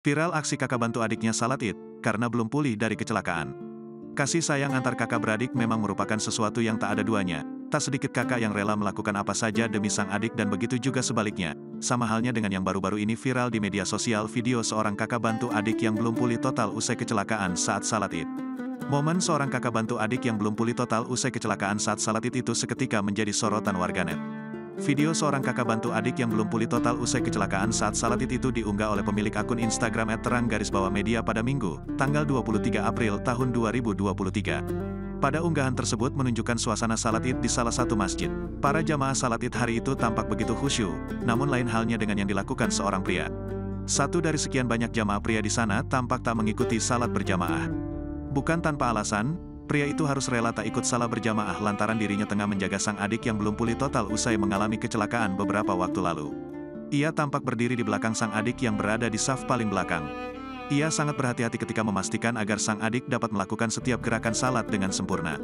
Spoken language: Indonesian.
Viral aksi kakak bantu adiknya salat id, karena belum pulih dari kecelakaan. Kasih sayang antar kakak beradik memang merupakan sesuatu yang tak ada duanya. Tak sedikit kakak yang rela melakukan apa saja demi sang adik dan begitu juga sebaliknya. Sama halnya dengan yang baru-baru ini viral di media sosial video seorang kakak bantu adik yang belum pulih total usai kecelakaan saat salat id. Momen seorang kakak bantu adik yang belum pulih total usai kecelakaan saat salat id itu seketika menjadi sorotan warganet. Video seorang kakak bantu adik yang belum pulih total usai kecelakaan saat salat id itu diunggah oleh pemilik akun Instagram @terang garis bawah media pada Minggu, tanggal 23 April tahun 2023. Pada unggahan tersebut menunjukkan suasana salat id di salah satu masjid. Para jamaah salat id hari itu tampak begitu khusyuk, namun lain halnya dengan yang dilakukan seorang pria. Satu dari sekian banyak jamaah pria di sana tampak tak mengikuti salat berjamaah. Bukan tanpa alasan, Pria itu harus rela tak ikut salah berjamaah lantaran dirinya tengah menjaga sang adik yang belum pulih total usai mengalami kecelakaan beberapa waktu lalu. Ia tampak berdiri di belakang sang adik yang berada di saf paling belakang. Ia sangat berhati-hati ketika memastikan agar sang adik dapat melakukan setiap gerakan salat dengan sempurna.